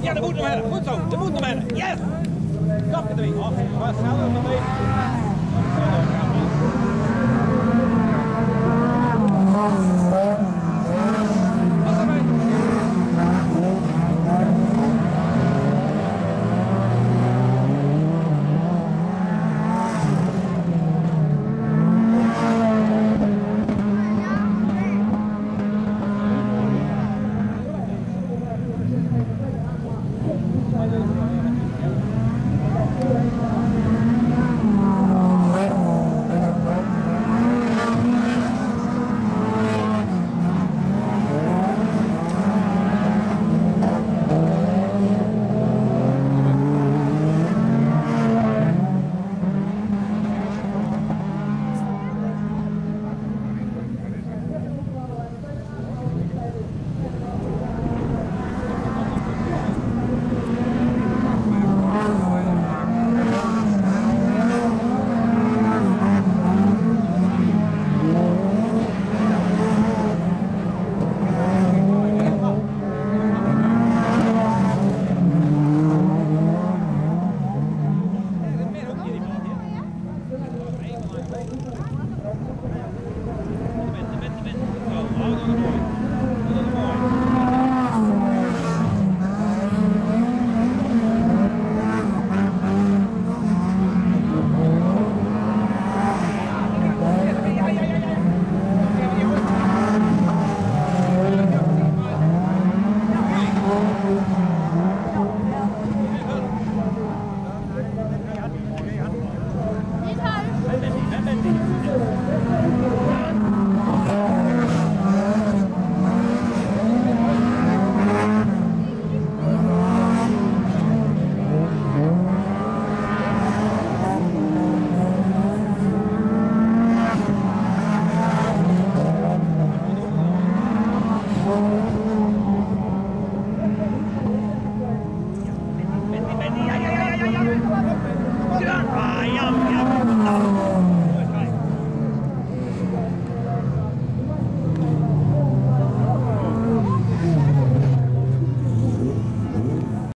Ja, dat moet nog hebben. Goed zo, de moet nog hebben. Yes! Erin. Oh,